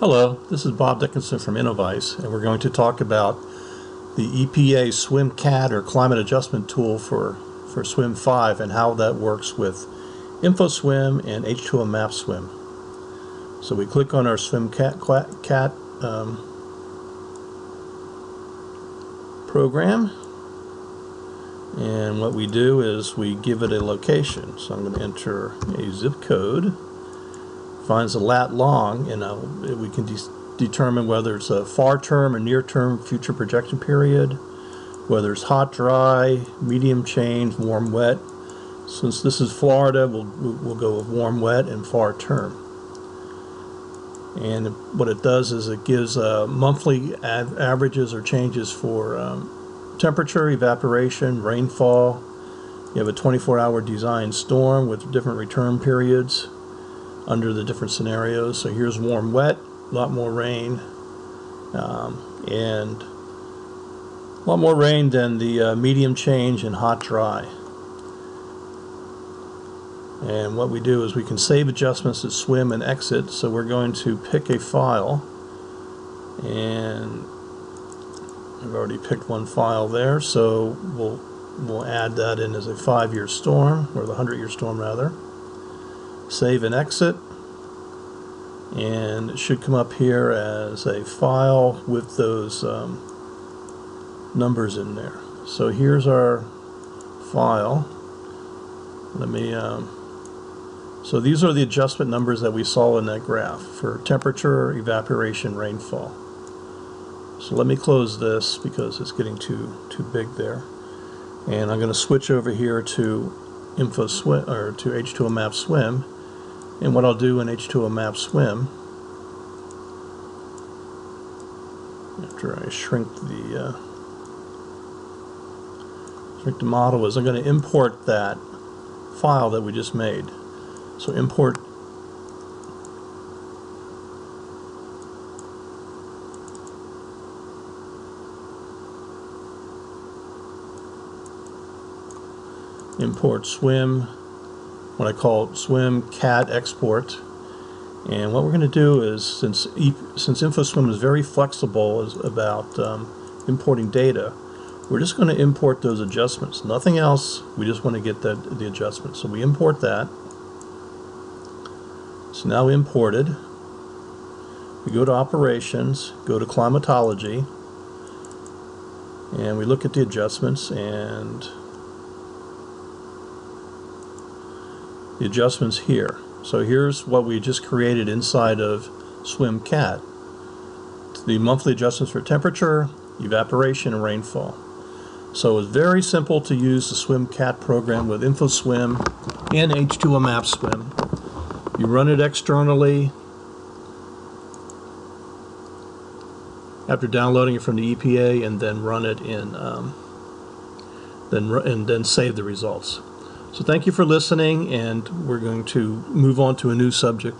Hello, this is Bob Dickinson from Innovyze, and we're going to talk about the EPA SWMM CAT or Climate Adjustment Tool for, for SWMM 5 and how that works with InfoSWMM and H2OMap SWMM. So we click on our SWIMCAT cat, um, program, and what we do is we give it a location. So I'm going to enter a zip code finds a lat long, and uh, we can de determine whether it's a far term or near term future projection period, whether it's hot, dry, medium change, warm, wet. Since this is Florida, we'll, we'll go with warm, wet, and far term. And what it does is it gives uh, monthly averages or changes for um, temperature, evaporation, rainfall. You have a 24 hour design storm with different return periods under the different scenarios. So here's warm, wet, a lot more rain, um, and a lot more rain than the uh, medium change and hot, dry. And what we do is we can save adjustments to SWMM and exit. So we're going to pick a file, and I've already picked one file there. So we'll we'll add that in as a five-year storm, or the hundred-year storm rather save and exit. And it should come up here as a file with those um, numbers in there. So here's our file. Let me um, so these are the adjustment numbers that we saw in that graph for temperature evaporation rainfall. So let me close this because it's getting too too big there. And I'm going to switch over here to InfoSWMM or to H2OMap SWMM and what I'll do in H2OMap SWMM, after I shrink the uh, shrink the model, is I'm going to import that file that we just made. So import import SWMM what I call SWMM CAT export. And what we're going to do is, since since InfoSWMM is very flexible is about um, importing data, we're just going to import those adjustments. Nothing else. We just want to get the, the adjustments. So we import that. So now imported. We go to operations, go to climatology, and we look at the adjustments and the adjustments here. So here's what we just created inside of SWMM CAT. The monthly adjustments for temperature, evaporation, and rainfall. So it's very simple to use the SWMM CAT program with InfoSWMM and H2OMap SWMM. You run it externally after downloading it from the EPA and then run it in um, then and then save the results. So thank you for listening, and we're going to move on to a new subject.